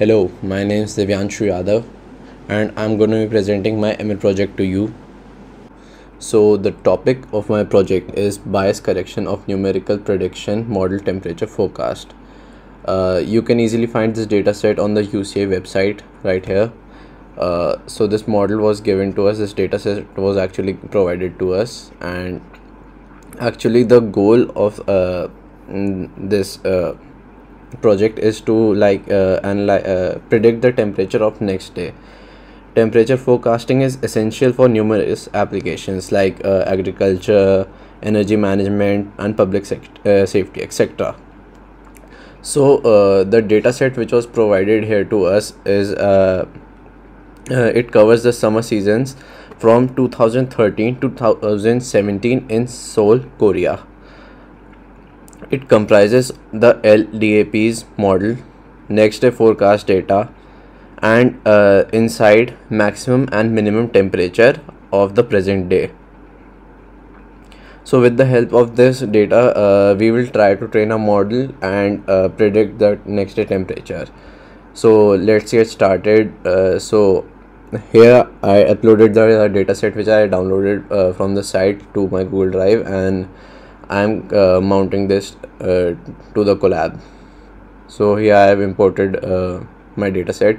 Hello, my name is Divyanshu Yadav and I'm going to be presenting my ML project to you. So the topic of my project is bias correction of numerical prediction model temperature forecast. Uh, you can easily find this dataset on the UCI website right here. Uh, so this model was given to us, this dataset was actually provided to us and actually the goal of uh, this uh, project is to like uh, analyze, uh, predict the temperature of next day. Temperature forecasting is essential for numerous applications like uh, agriculture energy management and public uh, safety etc so uh, the data set which was provided here to us is uh, uh, it covers the summer seasons from 2013 to 2017 in seoul korea it comprises the LDAPS model next day forecast data and uh, in-situ maximum and minimum temperature of the present day. So with the help of this data uh, we will try to train a model and uh, predict the next day temperature. So let's get started. Uh, so here i uploaded the data set which i downloaded uh, from the site to my google drive and i'm uh, mounting this to the Colab. So here i have imported my data set.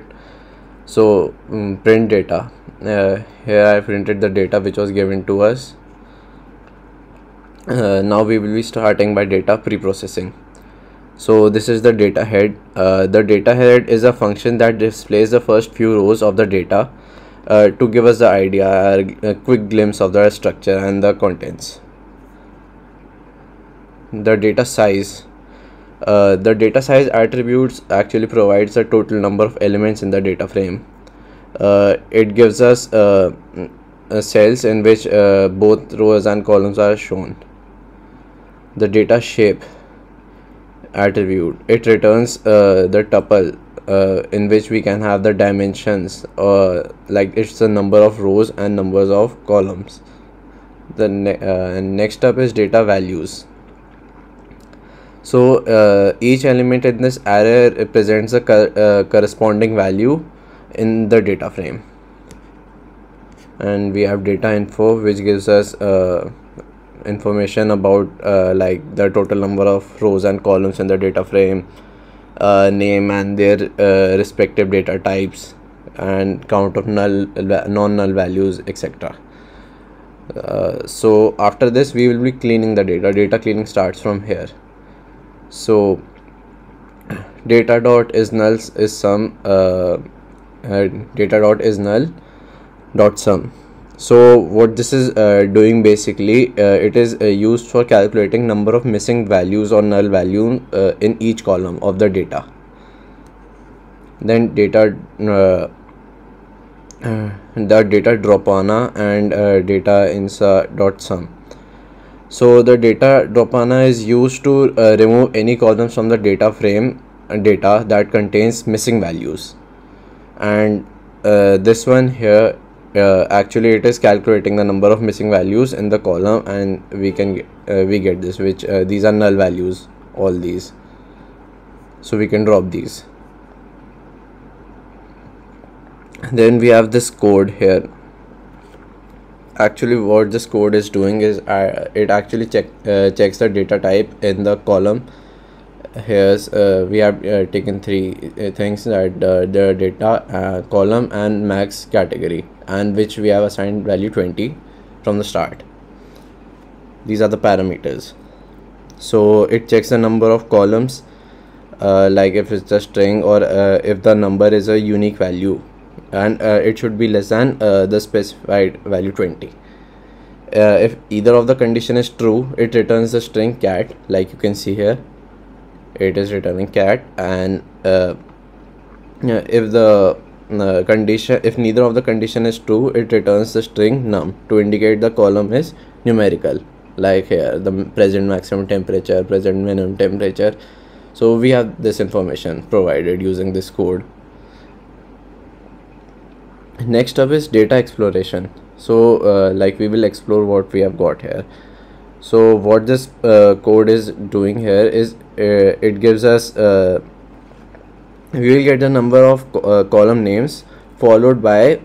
So um, print data. Uh, here I printed the data which was given to us. Uh, now we will be starting by data pre-processing. So this is the data head. Uh, the data head is a function that displays the first few rows of the data uh, to give us the idea a quick glimpse of the structure and the contents the data size uh, the data size attributes actually provides the total number of elements in the data frame. Uh, it gives us uh, uh cells in which uh, both rows and columns are shown. The data shape attribute it returns the tuple in which we can have the dimensions like it's the number of rows and numbers of columns. The ne next up is data values so uh, each element in this array represents a co uh, corresponding value in the data frame. And we have data info which gives us uh, information about uh, like the total number of rows and columns in the data frame uh, name and their uh, respective data types and count of null non-null values etc so after this we will be cleaning the data. Data cleaning starts from here so data dot is nulls is sum uh, uh, data dot is null dot sum. So what this is uh, doing basically uh, it is uh, used for calculating number of missing values or null value uh, in each column of the data. Then data the data dropna and data isna dot sum so the data dropna is used to uh, remove any columns from the data frame uh, data that contains missing values. And uh, this one here uh, actually it is calculating the number of missing values in the column and we can uh, we get this which uh, these are null values all these. So we can drop these. Then we have this code here actually what this code is doing is uh, it actually check uh, checks the data type in the column. Here's uh, we have uh, taken three uh, things that the data uh, column and max category and which we have assigned value 20 from the start. These are the parameters. So it checks the number of columns like if it's a string or if the number is a unique value and uh, it should be less than uh, the specified value 20 uh, if either of the condition is true it returns the string cat like you can see here. It is returning cat and if the uh, condition if neither of the condition is true it returns the string num to indicate the column is numerical. Like here the present maximum temperature present minimum temperature. So we have this information provided using this code next up is data exploration. So uh, like we will explore what we have got here. So what this uh, code is doing here is uh, it gives us uh, we will get the number of uh, column names followed by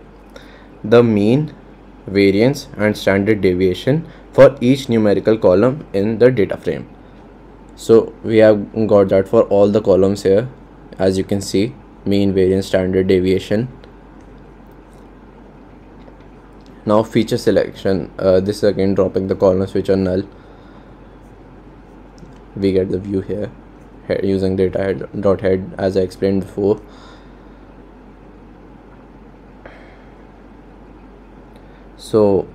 the mean variance and standard deviation for each numerical column in the data frame. So we have got that for all the columns here as you can see. Mean variance standard deviation now feature selection. Uh, this is again dropping the columns which are null. We get the view here, here using data head dot head as i explained before. So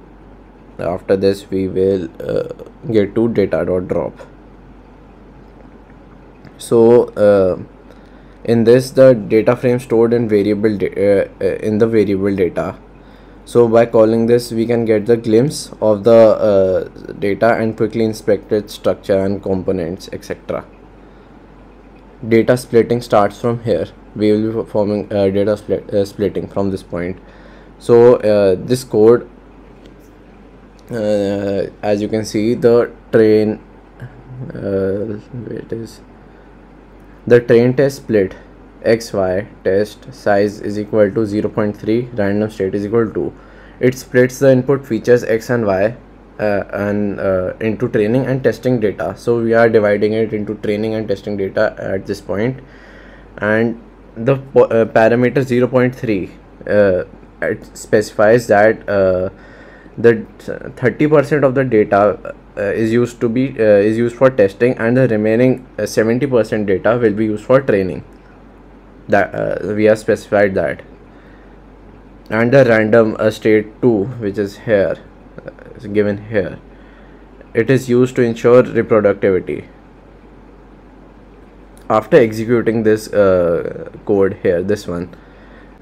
after this we will uh, get to data dot drop. So uh, in this the data frame stored in variable uh, uh, in the variable data so by calling this we can get the glimpse of the uh, data and quickly inspect its structure and components etc data splitting starts from here. We will be performing uh, data split, uh, splitting from this point. So uh, this code uh, as you can see the train uh, it is? The train test split xy test size is equal to 0.3 random state is equal to. It splits the input features x and y uh, and uh, into training and testing data. So we are dividing it into training and testing data at this point. And the uh, parameter 0.3 uh, it specifies that uh, the 30% of the data uh, is used to be is used for testing and the remaining 70% data will be used for training that uh, we have specified that. And the random uh, state 2 which is here uh, is given here. It is used to ensure reproductivity. After executing this uh, code here this one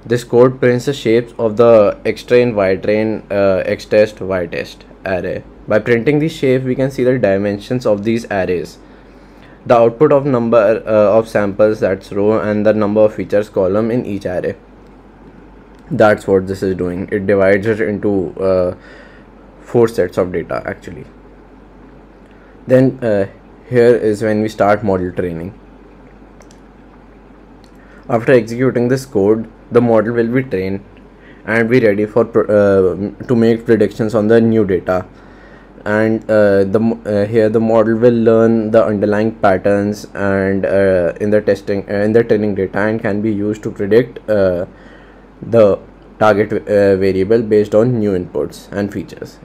this code prints the shapes of the x train y train uh, x test y test array. By printing these shapes we can see the dimensions of these arrays the output of number uh, of samples that's row and the number of features column in each array. That's what this is doing. It divides it into uh, four sets of data actually. Then uh, here is when we start model training. After executing this code the model will be trained and be ready for uh, to make predictions on the new data and uh, the uh, here the model will learn the underlying patterns and uh, in the testing uh, in the training data and can be used to predict uh, the target uh, variable based on new inputs and features.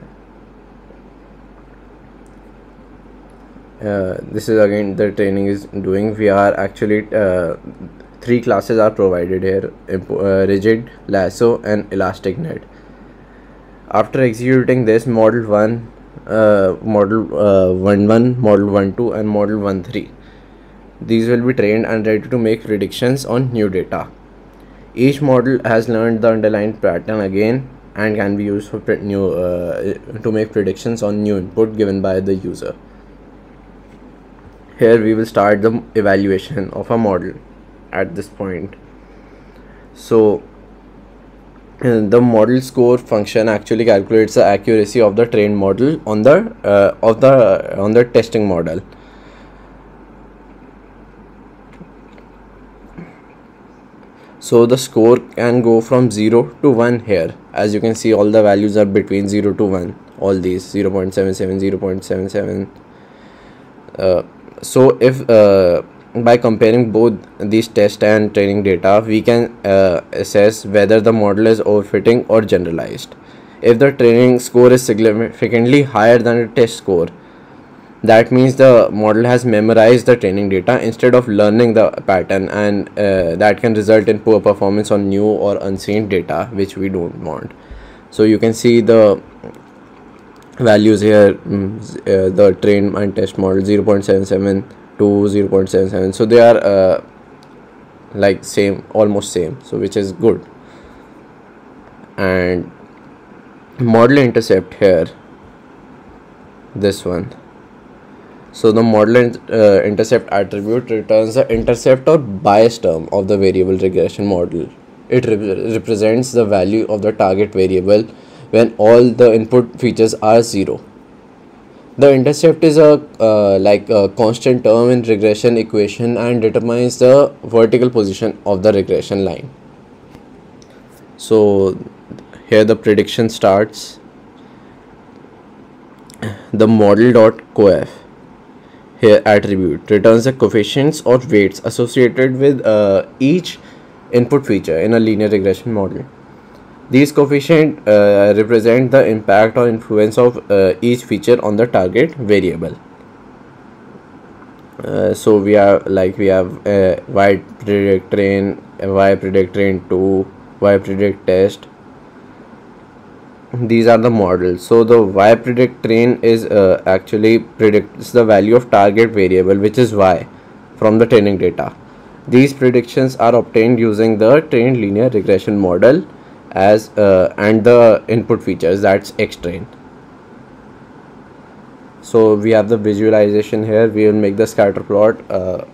This is again the training is doing. We are actually three classes are provided here ridge lasso and elastic net. After executing this model 1 uh, model uh, 1 1 model 1 2 and model 1 3 these will be trained and ready to make predictions on new data. Each model has learned the underlying pattern again and can be used for new uh, to make predictions on new input given by the user. Here we will start the evaluation of a model at this point. So the model score function actually calculates the accuracy of the trained model on the uh, of the uh, on the testing model. So the score can go from 0 to 1 here. As you can see all the values are between 0 to 1 all these 0 0.77 0 0.77 uh, so if uh, by comparing both these test and training data we can uh, assess whether the model is overfitting or generalized. If the training score is significantly higher than the test score that means the model has memorized the training data instead of learning the pattern and uh, that can result in poor performance on new or unseen data which we don't want. So you can see the values here mm, uh, the train and test model 0.77 to 0.77 so they are uh, like same almost same. So which is good. And model intercept here this one. So the model uh, intercept attribute returns the intercept or bias term of the variable regression model. It represents the value of the target variable when all the input features are zero the intercept is a uh, like a constant term in regression equation and determines the vertical position of the regression line. So here the prediction starts. The model dot coef here attribute returns the coefficients or weights associated with uh, each input feature in a linear regression model these coefficients uh, represent the impact or influence of uh, each feature on the target variable. Uh, so we have like we have uh, y predict train, y predict train 2, y predict test. These are the models. So the y predict train is uh, actually predicts the value of target variable which is y from the training data. These predictions are obtained using the trained linear regression model as uh, and the input features that's xtrain. So we have the visualization here. We will make the scatter plot uh,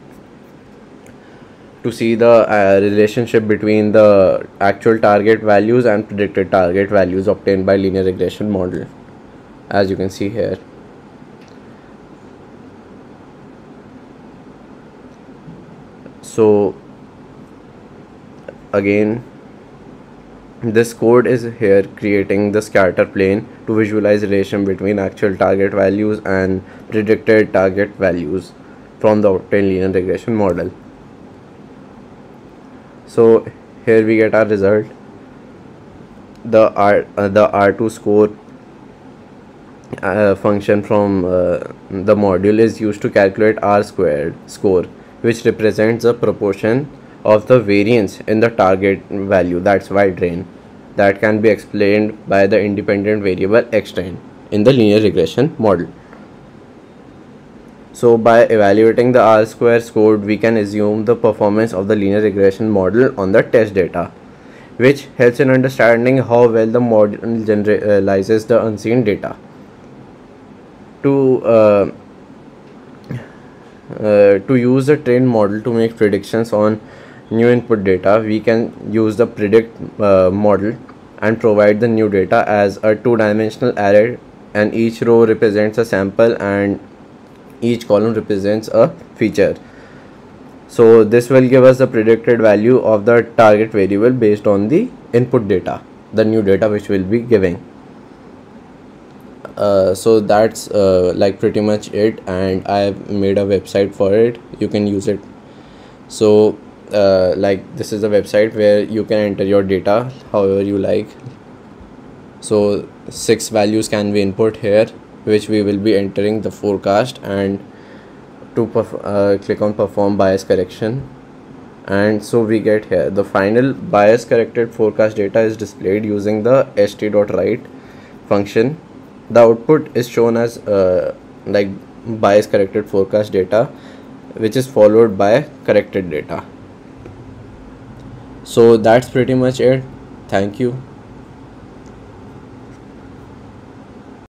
to see the uh, relationship between the actual target values and predicted target values obtained by linear regression model as you can see here. So again this code is here creating the scatter plane to visualize relation between actual target values and predicted target values from the obtained linear regression model. So here we get our result. The R uh, the R2 score uh, function from uh, the module is used to calculate R squared score which represents the proportion of the variance in the target value that's y train that can be explained by the independent variable x train in the linear regression model. So by evaluating the R square scored we can assume the performance of the linear regression model on the test data which helps in understanding how well the model generalizes the unseen data. To uh, uh, to use the trained model to make predictions on new input data we can use the predict uh, model and provide the new data as a two-dimensional array and each row represents a sample and each column represents a feature. So this will give us the predicted value of the target variable based on the input data the new data which will be giving. Uh, so that's uh, like pretty much it and i have made a website for it. You can use it. So uh, like this is a website where you can enter your data however you like. So six values can be input here which we will be entering the forecast and to uh, click on perform bias correction. And so we get here the final bias corrected forecast data is displayed using the st.write function. The output is shown as uh, like bias corrected forecast data which is followed by corrected data so that's pretty much it. Thank you